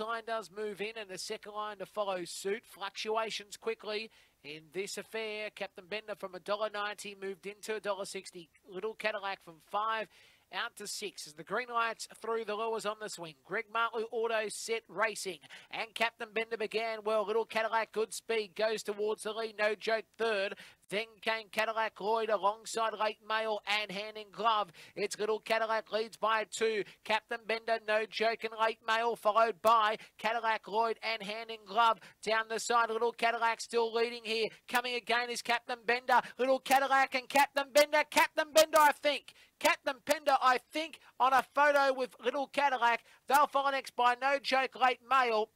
line does move in and the second line to follow suit. Fluctuations quickly in this affair. Captain Bender from $1.90 moved into $1.60. Little Cadillac from 5 out to six as the green lights through the lures on the swing. Greg Martley auto set racing and Captain Bender began well. Little Cadillac good speed goes towards the lead. No joke third. Then came Cadillac Lloyd alongside Late Mail and Hand in Glove. It's Little Cadillac leads by two. Captain Bender, no joke, and Late Mail followed by Cadillac Lloyd and Hand in Glove. Down the side, Little Cadillac still leading here. Coming again is Captain Bender. Little Cadillac and Captain Bender. Captain Bender, I think. Captain Bender, I think, on a photo with Little Cadillac. They'll follow next by No Joke Late Mail.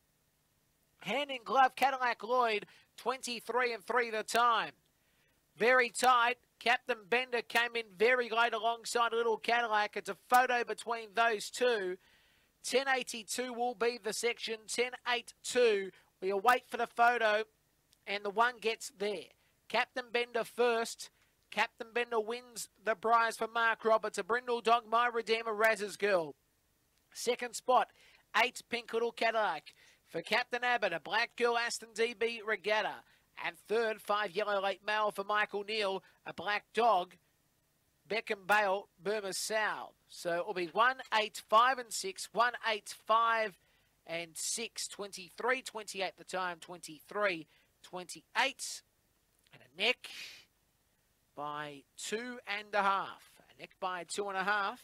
Hand in glove, Cadillac Lloyd, 23 and 3 the time. Very tight. Captain Bender came in very late alongside Little Cadillac. It's a photo between those two. 1082 will be the section. 1082. We await for the photo, and the one gets there. Captain Bender first. Captain Bender wins the prize for Mark Roberts. A Brindle Dog, My Redeemer, Raz's Girl. Second spot, eight Pink Little Cadillac. For Captain Abbott, a Black Girl Aston DB Regatta. And third, five yellow Late Mail for Michael Neal, a black dog, Beckham Bale, Burma South. So it will be 1, 8, 5 and 6, 1, 8, 5 and 6, 23, 28 the time, 23, 28. And a neck by two and a half. A neck by two and a half.